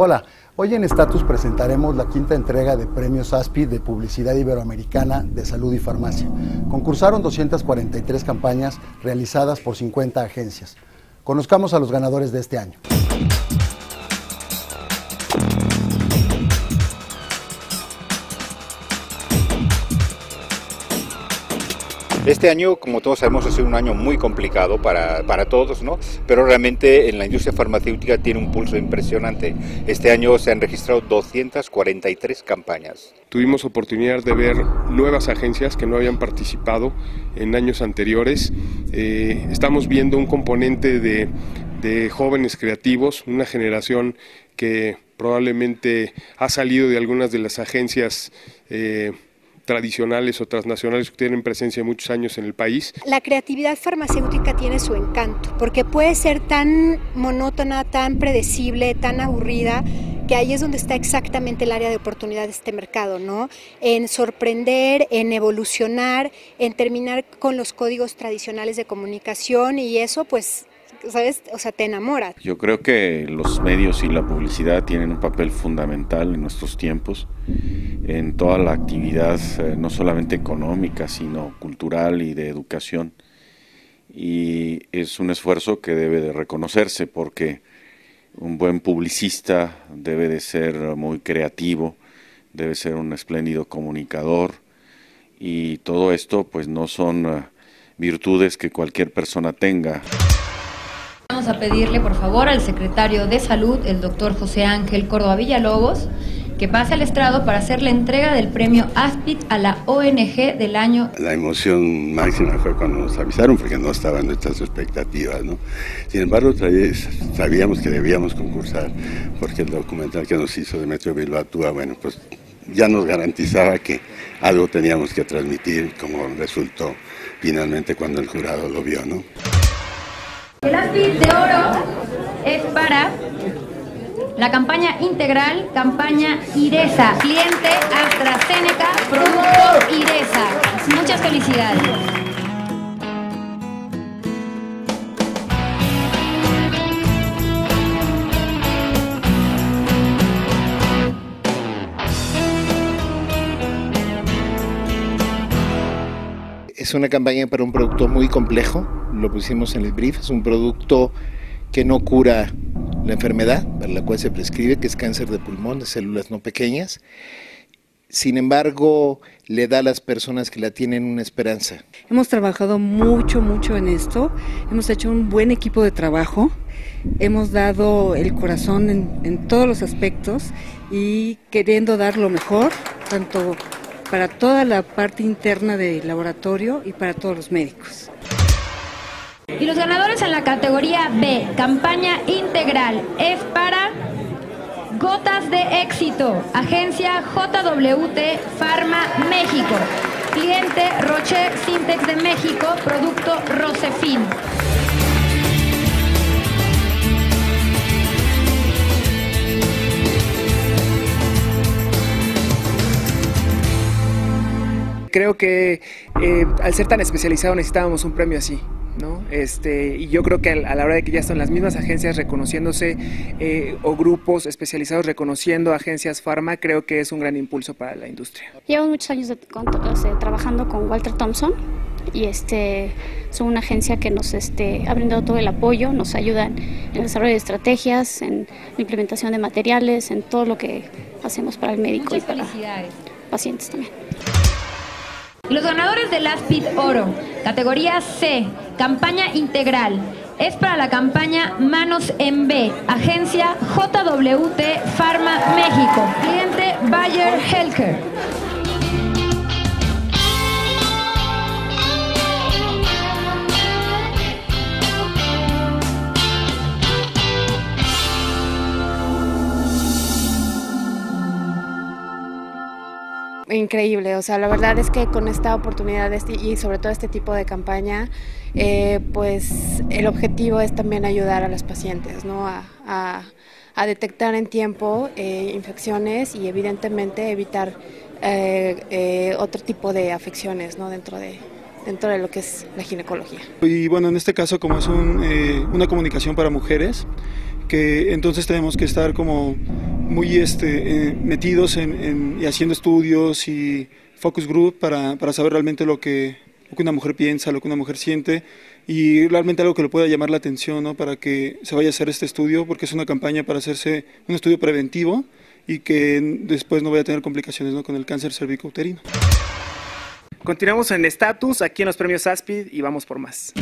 Hola, hoy en Status presentaremos la quinta entrega de premios ASPI de Publicidad Iberoamericana de Salud y Farmacia. Concursaron 243 campañas realizadas por 50 agencias. Conozcamos a los ganadores de este año. Este año, como todos sabemos, ha sido un año muy complicado para, para, todos, ¿no? Pero realmente en la industria farmacéutica tiene un pulso impresionante. Este año se han registrado 243 campañas. Tuvimos oportunidad de ver nuevas agencias que no habían participado en años anteriores. Eh, estamos viendo un componente de, de jóvenes creativos, una generación que probablemente ha salido de algunas de las agencias eh, tradicionales o transnacionales que tienen presencia muchos años en el país. La creatividad farmacéutica tiene su encanto, porque puede ser tan monótona, tan predecible, tan aburrida, que ahí es donde está exactamente el área de oportunidad de este mercado, ¿no? En sorprender, en evolucionar, en terminar con los códigos tradicionales de comunicación y eso pues ¿sabes? O sea, te enamora. Yo creo que los medios y la publicidad tienen un papel fundamental en nuestros tiempos, en toda la actividad, eh, no solamente económica, sino cultural y de educación. Y es un esfuerzo que debe de reconocerse porque un buen publicista debe de ser muy creativo, debe ser un espléndido comunicador y todo esto pues no son eh, virtudes que cualquier persona tenga. Vamos a pedirle, por favor, al secretario de Salud, el doctor José Ángel Córdoba Villalobos, que pase al estrado para hacer la entrega del premio ASPIT a la ONG del año. La emoción máxima fue cuando nos avisaron, porque no estaban nuestras expectativas, ¿no? Sin embargo, sabíamos que debíamos concursar, porque el documental que nos hizo Demetrio Bilbao Túa, bueno, pues ya nos garantizaba que algo teníamos que transmitir, como resultó finalmente cuando el jurado lo vio, ¿no? El ASPID de oro es para la campaña integral, campaña IRESA, cliente AstraZeneca, producto IRESA. Muchas felicidades. Es una campaña para un producto muy complejo, lo pusimos en el brief, es un producto que no cura la enfermedad para la cual se prescribe, que es cáncer de pulmón de células no pequeñas. Sin embargo, le da a las personas que la tienen una esperanza. Hemos trabajado mucho, mucho en esto. Hemos hecho un buen equipo de trabajo. Hemos dado el corazón en, todos los aspectos y queriendo dar lo mejor, tanto para toda la parte interna del laboratorio y para todos los médicos. Y los ganadores en la categoría B, campaña integral, es para Gotas de Éxito, agencia JWT Pharma México, cliente Rocher Sintex de México, producto Rosefin. Creo que eh, al ser tan especializado necesitábamos un premio así. ¿No? Este, y yo creo que a la hora de que ya están las mismas agencias reconociéndose eh, o grupos especializados reconociendo agencias farma, creo que es un gran impulso para la industria. Llevo muchos años de, con, o sea, trabajando con Walter Thompson y este, son una agencia que nos este, ha brindado todo el apoyo, nos ayudan en el desarrollo de estrategias, en la implementación de materiales, en todo lo que hacemos para el médico Muchas y para felicidades. pacientes también. Los ganadores del ASPID Oro, categoría C, campaña integral, es para la campaña Manos en B, agencia JWT Pharma México, cliente Bayer Healthcare. Increíble, o sea, la verdad es que con esta oportunidad este, y sobre todo este tipo de campaña, eh, pues el objetivo es también ayudar a los pacientes, ¿no? A, detectar en tiempo eh, infecciones y evidentemente evitar eh, otro tipo de afecciones, ¿no? Dentro de, dentro de lo que es la ginecología. Y bueno, en este caso como es un, eh, una comunicación para mujeres, que entonces tenemos que estar como muy este, eh, metidos en, y haciendo estudios y focus group para, para saber realmente lo que, lo que una mujer piensa, lo que una mujer siente y realmente algo que le pueda llamar la atención ¿no? para que se vaya a hacer este estudio, porque es una campaña para hacerse un estudio preventivo y que después no vaya a tener complicaciones ¿no? con el cáncer cervicouterino. Continuamos en estatus aquí en los premios ASPID y vamos por más.